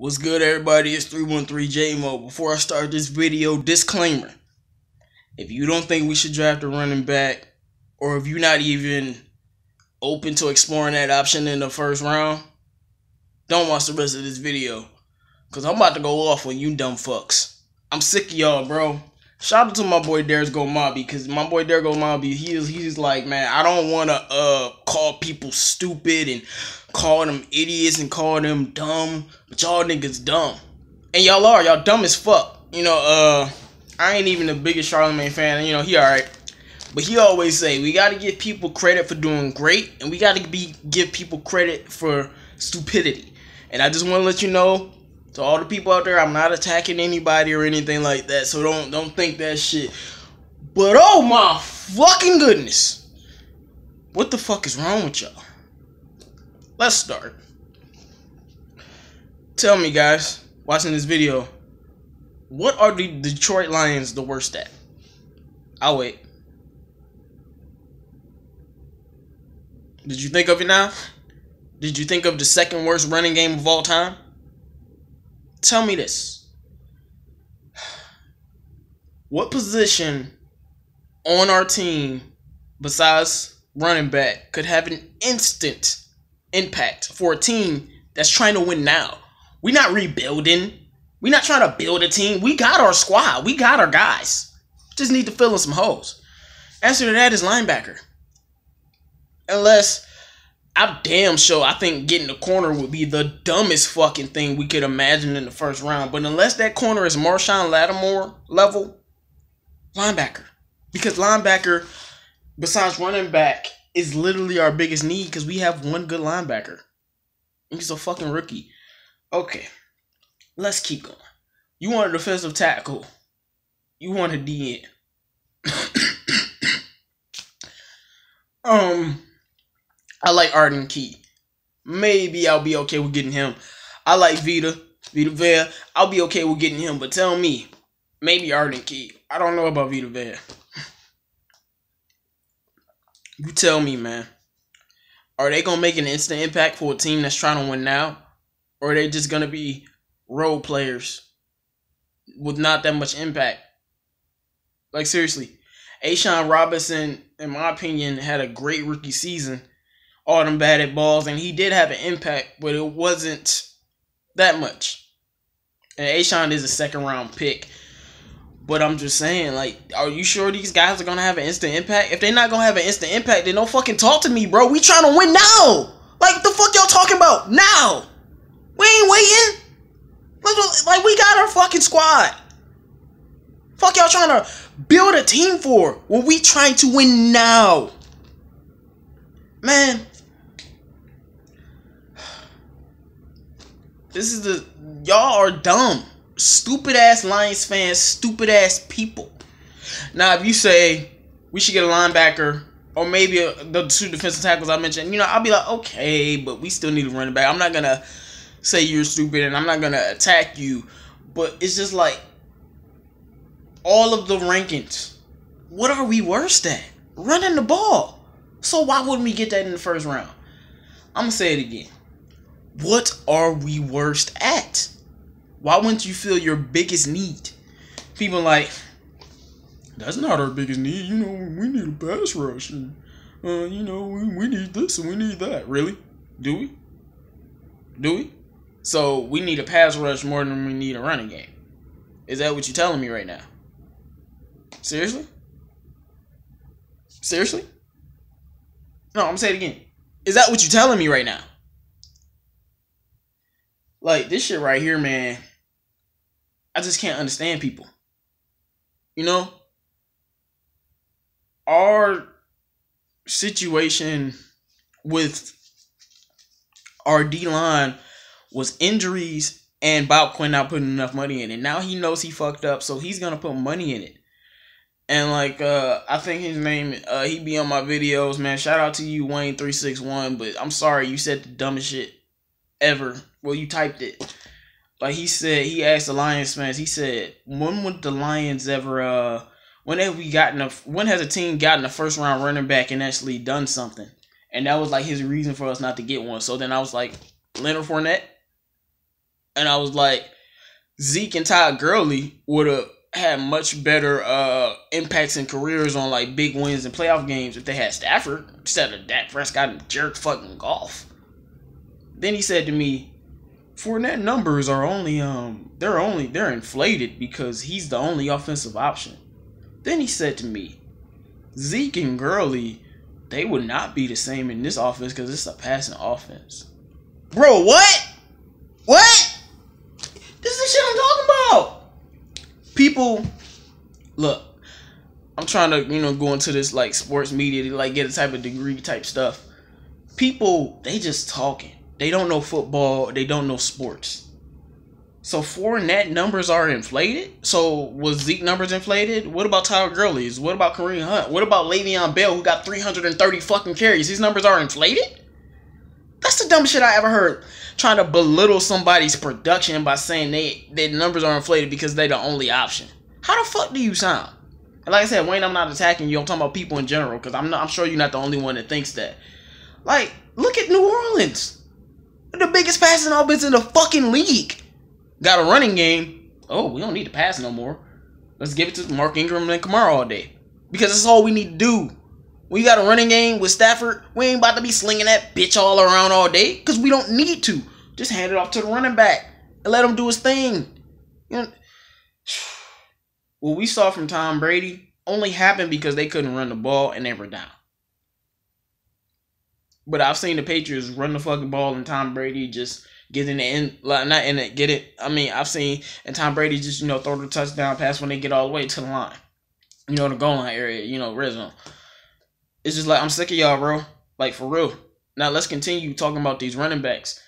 What's good, everybody? It's 313JMO. Before I start this video, disclaimer. If you don't think we should draft a running back, or if you're not even open to exploring that option in the first round, don't watch the rest of this video. Because I'm about to go off on you dumb fucks. I'm sick of y'all, bro. Shout out to my boy Darius Go Mobby, because my boy Darius Go Mobby, he is, he's like, man, I don't want to uh call people stupid and call them idiots and call them dumb, but y'all niggas dumb. And y'all are, y'all dumb as fuck. You know, uh, I ain't even the biggest Charlemagne fan, you know, he alright. But he always say, we gotta give people credit for doing great, and we gotta be give people credit for stupidity. And I just want to let you know, to all the people out there, I'm not attacking anybody or anything like that, so don't don't think that shit. But oh my fucking goodness. What the fuck is wrong with y'all? Let's start. Tell me guys, watching this video, what are the Detroit Lions the worst at? I'll wait. Did you think of it now? Did you think of the second worst running game of all time? Tell me this. What position on our team besides running back could have an instant impact for a team that's trying to win now? We're not rebuilding. We're not trying to build a team. We got our squad. We got our guys. Just need to fill in some holes. Answer to that is linebacker. Unless I'm damn sure I think getting a corner would be the dumbest fucking thing we could imagine in the first round. But unless that corner is Marshon Lattimore level, linebacker. Because linebacker, besides running back, is literally our biggest need because we have one good linebacker. He's a fucking rookie. Okay, let's keep going. You want a defensive tackle. You want a DN. um, I like Arden Key. Maybe I'll be okay with getting him. I like Vita, Vita Vea. I'll be okay with getting him, but tell me, maybe Arden Key. I don't know about Vita Vea. You tell me, man. Are they gonna make an instant impact for a team that's trying to win now? Or are they just gonna be role players with not that much impact? Like seriously. A'Shawn Robinson, in my opinion, had a great rookie season all them batted balls, and he did have an impact, but it wasn't that much. And A'Shawn is a second round pick. But I'm just saying, like, are you sure these guys are gonna have an instant impact? If they're not gonna have an instant impact, then don't fucking talk to me, bro. We trying to win now. Like, the fuck y'all talking about now? We ain't waiting. Like, we got our fucking squad. Fuck y'all trying to build a team for when we trying to win now. Man, This is the y'all are dumb, stupid ass Lions fans, stupid ass people. Now, if you say we should get a linebacker or maybe a, the two defensive tackles I mentioned, you know, I'll be like, okay, but we still need a running back. I'm not gonna say you're stupid and I'm not gonna attack you, but it's just like all of the rankings. What are we worst at? Running the ball. So why wouldn't we get that in the first round? I'm gonna say it again. What are we worst at? Why wouldn't you feel your biggest need? People like, that's not our biggest need. You know, we need a pass rush. And, uh, you know, we, we need this and we need that. Really? Do we? Do we? So we need a pass rush more than we need a running game. Is that what you're telling me right now? Seriously? Seriously? No, I'm saying it again. Is that what you're telling me right now? Like this shit right here, man. I just can't understand people. You know? Our situation with our D line was injuries and Bob Quinn not putting enough money in it. Now he knows he fucked up, so he's gonna put money in it. And like uh I think his name uh he be on my videos, man. Shout out to you, Wayne three six one. But I'm sorry you said the dumbest shit ever. Well, you typed it. Like he said, he asked the Lions fans. He said, "When would the Lions ever? uh When have we gotten a? When has a team gotten a first round running back and actually done something?" And that was like his reason for us not to get one. So then I was like, Leonard Fournette. and I was like, Zeke and Todd Gurley would have had much better uh impacts and careers on like big wins and playoff games if they had Stafford instead of Dak Prescott and Jared fucking Goff. Then he said to me, Fournette numbers are only um they're only they're inflated because he's the only offensive option. Then he said to me, Zeke and Gurley, they would not be the same in this offense because it's a passing offense. Bro, what? What? This is the shit I'm talking about. People, look, I'm trying to, you know, go into this like sports media to like get a type of degree type stuff. People, they just talking. They don't know football. They don't know sports. So Fournette numbers are inflated. So was Zeke numbers inflated? What about Tyler Gurley's? What about Kareem Hunt? What about Le'Veon Bell who got 330 fucking carries? His numbers are inflated? That's the dumbest shit I ever heard. Trying to belittle somebody's production by saying they their numbers are inflated because they're the only option. How the fuck do you sound? And like I said, Wayne, I'm not attacking you. I'm talking about people in general because I'm not. I'm sure you're not the only one that thinks that. Like, look at New Orleans, the biggest passing offense in the fucking league. Got a running game. Oh, we don't need to pass no more. Let's give it to Mark Ingram and Kamara all day because that's all we need to do. We got a running game with Stafford. We ain't about to be slinging that bitch all around all day because we don't need to. Just hand it off to the running back and let him do his thing. You know, what we saw from Tom Brady only happened because they couldn't run the ball and they were down. But I've seen the Patriots run the fucking ball and Tom Brady just get in the end, like not in it, get it. I mean, I've seen and Tom Brady just you know throw the touchdown pass when they get all the way to the line, you know the goal line area, you know red zone it's just like I'm sick of y'all, bro. Like for real. Now let's continue talking about these running backs.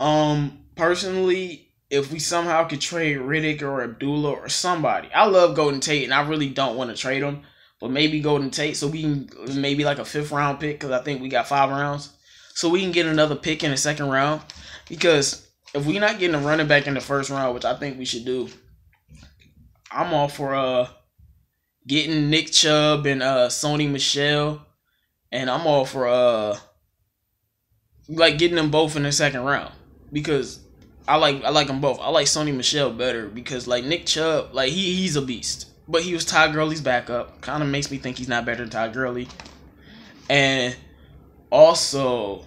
Um, personally, if we somehow could trade Riddick or Abdullah or somebody, I love Golden Tate, and I really don't want to trade him. But maybe Golden Tate, so we can maybe like a fifth round pick because I think we got five rounds, so we can get another pick in the second round. Because if we're not getting a running back in the first round, which I think we should do, I'm all for uh getting Nick Chubb and uh Sony Michel, and I'm all for uh like getting them both in the second round because I like I like them both. I like Sony Michel better because like Nick Chubb, like he he's a beast, but he was Todd Gurley's backup. Kind of makes me think he's not better than Todd Gurley, and also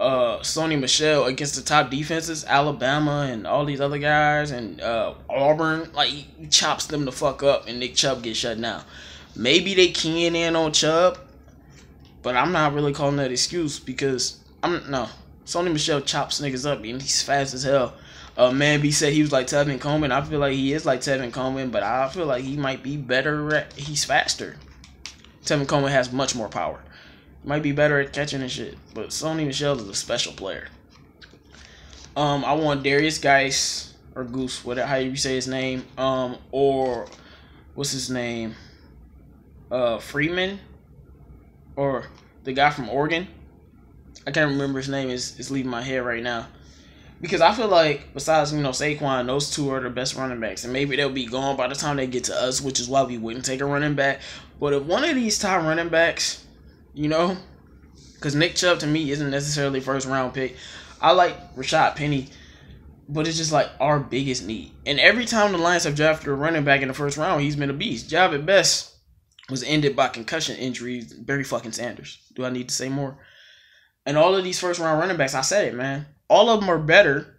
uh, Sony Michel against the top defenses, Alabama and all these other guys, and uh, Auburn, like he chops them the fuck up, and Nick Chubb gets shut down. Maybe they keying in on Chubb, but I'm not really calling that excuse because I'm no Sony Michel chops niggas up, and he's fast as hell. Uh, man, B said he was like Tevin Coleman. I feel like he is like Tevin Coleman, but I feel like he might be better. At, he's faster. Tevin Coleman has much more power might be better at catching and shit. But Sony Michel is a special player. Um, I want Derrius Guice or Goose, whatever how you say his name. Um, or what's his name? Uh, Freeman, or the guy from Oregon. I can't remember his name. Is is leaving my head right now. Because I feel like besides you know Saquon, those two are the best running backs, and maybe they'll be gone by the time they get to us, which is why we wouldn't take a running back. But if one of these top running backs you know, because Nick Chubb to me isn't necessarily first round pick. I like Rashad Penny, but it's just like our biggest need. And every time the Lions have drafted a running back in the first round, he's been a beast. Jahvid Best was ended by concussion injuries. Barry fucking Sanders. Do I need to say more? And all of these first round running backs, I said it, man. All of them are better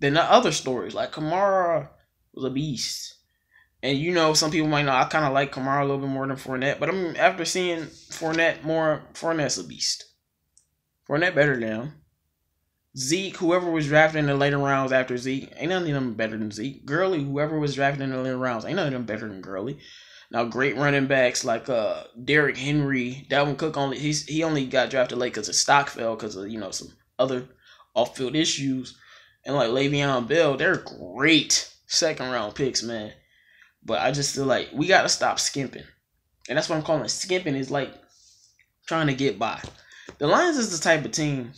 than the other stories. Like Kamara was a beast. And you know, some people might know I kind of like Kamara a little bit more than Fournette, but I'm after seeing Fournette more. Fournette's a beast. Fournette better than him. Zeke, whoever was drafted in the later rounds after Zeke, ain't none of them better than Zeke. Gurley, whoever was drafted in the later rounds, ain't none of them better than Gurley. Now, great running backs like uh Derrick Henry, Dalvin Cook only he's he only got drafted late because his stock fell because of you know some other off field issues, and like Le'Veon Bell, they're great second round picks, man. But I just feel like we gotta stop skimping. And that's what I'm calling. Skimping is like trying to get by. The Lions is the type of team,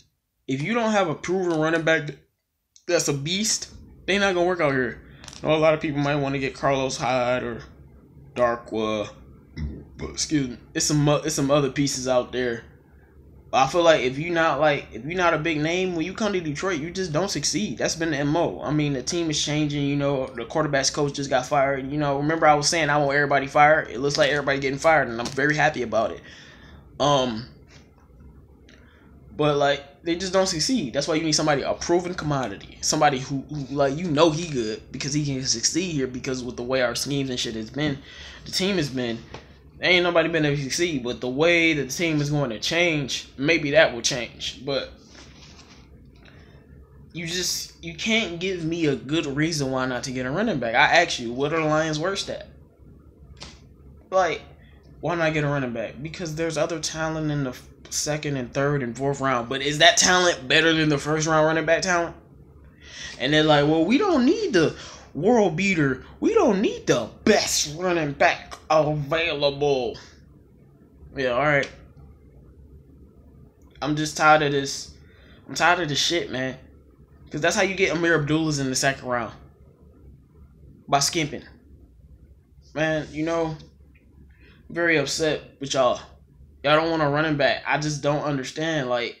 if you don't have a proven running back that's a beast, they not gonna work out here. Know a lot of people might want to get Carlos Hyde or Darkwa. But excuse me, it's some it's some other pieces out there I feel like if you're not like if you're not a big name when you come to Detroit, you just don't succeed. That's been the mo. I mean, the team is changing. You know, the quarterbacks coach just got fired. You know, remember I was saying I want everybody fired. It looks like everybody getting fired, and I'm very happy about it. Um, but like they just don't succeed. That's why you need somebody a proven commodity, somebody who, who like you know he good because he can succeed here because with the way our schemes and shit has been, the team has been ain't nobody been able to succeed. But the way that the team is going to change, maybe that will change. But you just you can't give me a good reason why not to get a running back. I ask you, what are the Lions worst at? Like, why not get a running back? Because there's other talent in the second and third and fourth round. But is that talent better than the first round running back talent? And they're like, well, we don't need the world beater. We don't need the best running back available. Yeah, all right. I'm just tired of this. I'm tired of this shit, man. Because that's how you get Ameer Abdullahs in the second round. By skimping. Man, you know, very upset with y'all. Y'all don't want a running back. I just don't understand. Like,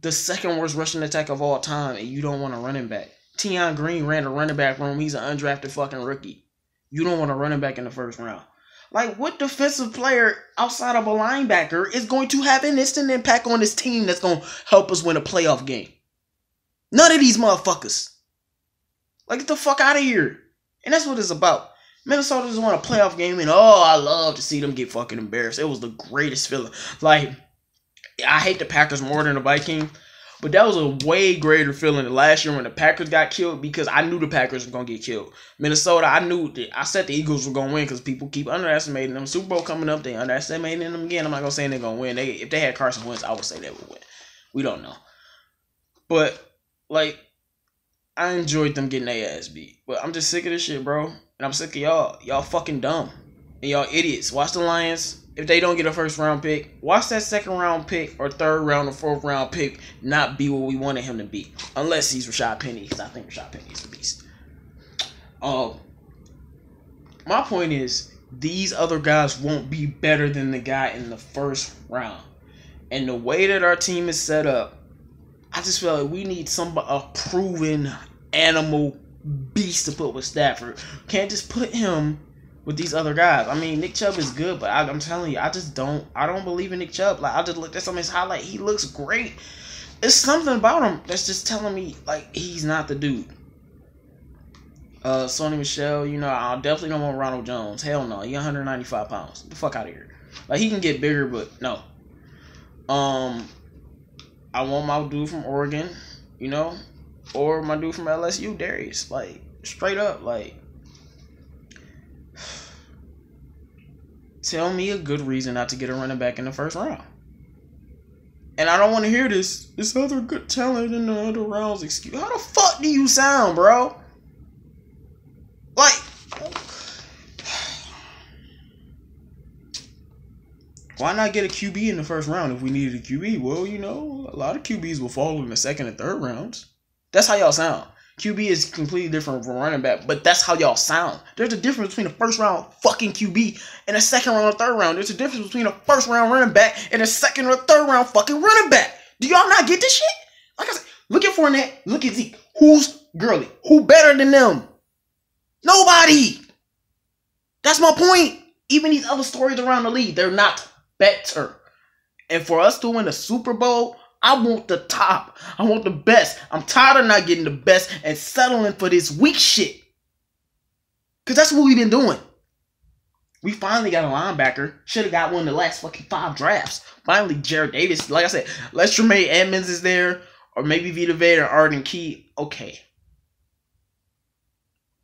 the second worst rushing attack of all time, and you don't want a running back. Tion Green ran a running back room. He's an undrafted fucking rookie. You don't want a running back in the first round. Like, what defensive player outside of a linebacker is going to have an instant impact on this team that's going to help us win a playoff game? None of these motherfuckers. Like, get the fuck out of here. And that's what it's about. Minnesota just won a playoff game, and oh, I love to see them get fucking embarrassed. It was the greatest feeling. Like, I hate the Packers more than the Vikings, but that was a way greater feeling than last year when the Packers got killed because I knew the Packers were gonna get killed. Minnesota, I knew that I said the Eagles were gonna win because people keep underestimating them. Super Bowl coming up, they underestimating them again. I'm not gonna say they're gonna win. They if they had Carson Wentz, I would say they would win. We don't know, but like I enjoyed them getting their ass beat. But I'm just sick of this shit, bro. And I'm sick of y'all. Y'all fucking dumb. And y'all idiots. Watch the Lions if they don't get a first round pick, watch that second round pick or third round or fourth round pick not be what we wanted him to be. Unless he's Rashad Penny, because I think Rashad Penny is the beast. Um, my point is, these other guys won't be better than the guy in the first round. And the way that our team is set up, I just feel like we need some a proven animal beast to put with Stafford. Can't just put him with these other guys. I mean, Nick Chubb is good, but I, am telling you, I just don't. I don't believe in Nick Chubb. Like I just looked at some of his highlight. He looks great. It's something about him that's just telling me like he's not the dude. Uh, Sony Michel, you know, I definitely don't want Ronald Jones. Hell no, he 195 pounds. Get the fuck out of here. Like he can get bigger, but no. Um, I want my dude from Oregon, you know, or my dude from LSU, Derrius. Like straight up, like Tell me a good reason not to get a running back in the first round. And I don't want to hear this. This other good talent in the other rounds excuse. How the fuck do you sound, bro? Like, why not get a QB in the first round if we needed a QB? Well, you know, a lot of QBs will fall in the second and third rounds. That's how y'all sound. QB is completely different from running back, but that's how y'all sound. There's a difference between a first round fucking QB and a second round or third round. There's a difference between a first round running back and a second or third round fucking running back. Do y'all not get this shit? Like I said, look at Fournette, look at Zeke. Who's Gurley? Who better than them? Nobody. That's my point. Even these other stories around the league, they're not better. And for us to win a Super Bowl, I want the top. I want the best. I'm tired of not getting the best and settling for this weak shit. Because that's what we've been doing. We finally got a linebacker. Should have got one in the last fucking five drafts. Finally, Jarrad Davis. Like I said, Les Tremaine Edmunds is there. Or maybe Vita Vea or Arden Key. Okay.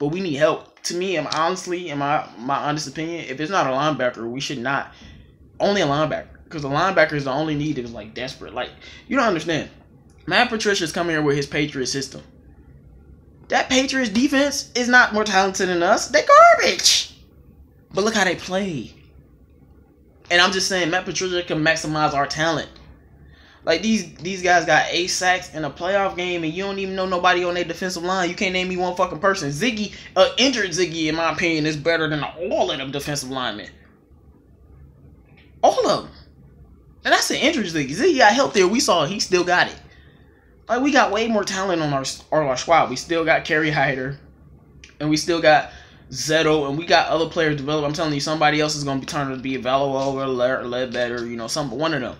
But we need help. To me, I'm honestly, in my my honest opinion, if it's not a linebacker, we should not. Only a linebacker because the linebacker is the only need that is like desperate. Like you don't understand. Matt Patricia's coming here with his Patriot system. That Patriots defense is not more talented than us. They garbage. But look how they play. And I'm just saying, Matt Patricia can maximize our talent. Like these these guys got eight sacks in a playoff game, and you don't even know nobody on their defensive line. You can't name me one fucking person. Ziggy, uh, injured Ziggy, in my opinion, is better than all of them defensive linemen. All of them. And that's an interesting. He got healthier. We saw he still got it. Like we got way more talent on our on our squad. We still got Kerry Hyder, and we still got Zettel, and we got other players developed. I'm telling you, somebody else is gonna be turning to be a Valo or Ledbetter. You know, some one of them.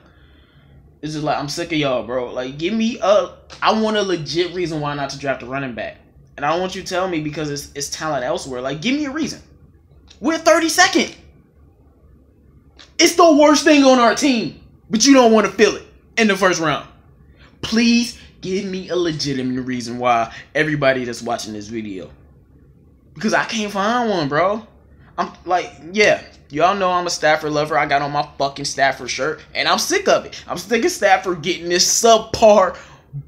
It's just like I'm sick of y'all, bro. Like, give me a. I want a legit reason why not to draft a running back, and I don't want you to tell me because it's it's talent elsewhere. Like, give me a reason. We're 32nd. It's the worst thing on our team, but you don't want to feel it in the first round. Please give me a legitimate reason why everybody that's watching this video. Because I can't find one, bro. I'm like, yeah, y'all know I'm a Stafford lover. I got on my fucking Stafford shirt, and I'm sick of it. I'm sick of Stafford getting this subpar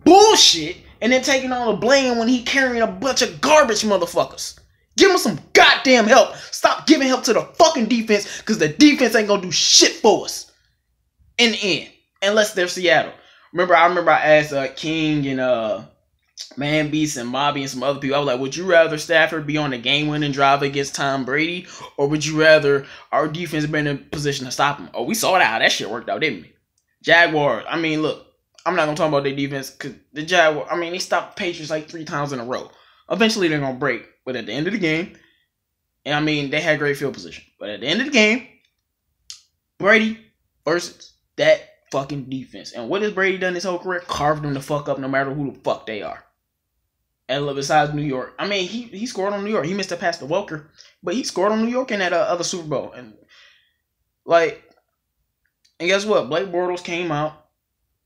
bullshit and then taking all the blame when he carrying a bunch of garbage motherfuckers. Give him some goddamn help. Stop giving help to the fucking defense because the defense ain't gonna do shit for us. In unless they're Seattle. Remember, I remember I asked uh, King and uh, Man Beast and Bobby and some other people. I was like, would you rather Stafford be on a game winning drive against Tom Brady, or would you rather our defense be in a position to stop him? Oh, we saw that how that shit worked out, didn't we? Jaguars. I mean, look, I'm not gonna talk about their defense because the Jaguars. I mean, they stopped Patriots like three times in a row. Eventually, they're gonna break. But at the end of the game, and I mean, they had great field position. But at the end of the game, Brady versus that fucking defense. And what has Brady done his whole career? Carved them the fuck up no matter who the fuck they are. And besides New York, I mean, he he scored on New York. He missed a pass to Welker, but he scored on New York in that uh, other Super Bowl. And like, and guess what? Blake Bortles came out,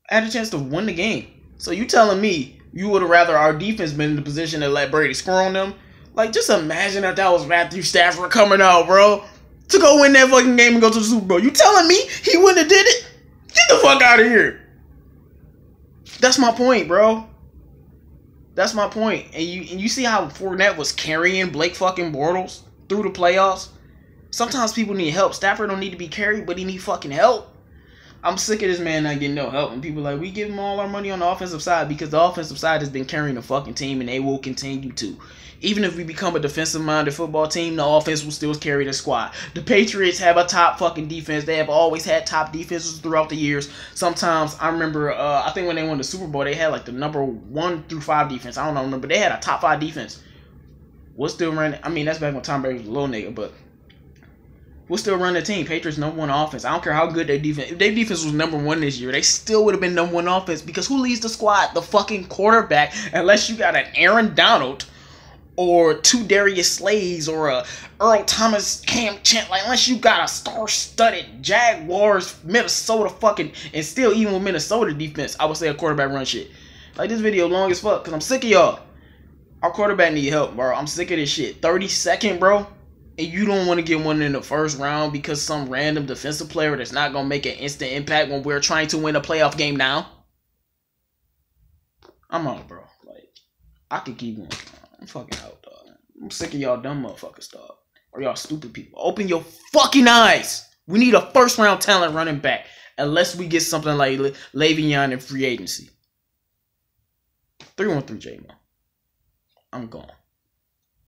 had a chance to win the game. So you telling me you would have rather our defense been in the position to let Brady score on them like, just imagine if that was Matthew Stafford coming out, bro, to go win that fucking game and go to the Super Bowl. You telling me he wouldn't have did it? Get the fuck out of here. That's my point, bro. That's my point. And you and you see how Fournette was carrying Blake fucking Bortles through the playoffs. Sometimes people need help. Stafford don't need to be carried, but he need fucking help. I'm sick of this man not getting no help. And people like, we give him all our money on the offensive side because the offensive side has been carrying the fucking team and they will continue to. Even if we become a defensive minded football team, the offense will still carry the squad. The Patriots have a top fucking defense. They have always had top defenses throughout the years. Sometimes I remember, uh, I think when they won the Super Bowl, they had like the number one through five defense. I don't know, remember they had a top five defense. We'll still running? I mean, that's back when Tom Brady was a little nigga, but we'll still run the team. Patriots number one offense. I don't care how good their defense. If their defense was number one this year, they still would have been number one offense because who leads the squad? The fucking quarterback. Unless you got an Aaron Donald or two Darius Slays or a Earl Thomas Cam Chant. Like unless you got a star-studded Jaguars, Minnesota fucking, and still even with Minnesota defense, I would say a quarterback run shit. Like this video long as fuck because I'm sick of y'all. Our quarterback need help, bro. I'm sick of this shit. 32nd, bro. And you don't want to get one in the first round because some random defensive player that's not gonna make an instant impact when we're trying to win a playoff game now. I'm out, bro. Like, I could keep going. I'm fucking out, dog. I'm sick of y'all dumb motherfuckers, dog. Or y'all stupid people. Open your fucking eyes. We need a first round talent running back. Unless we get something like Le- Le'Veon in free agency. 313 J Mo. I'm gone.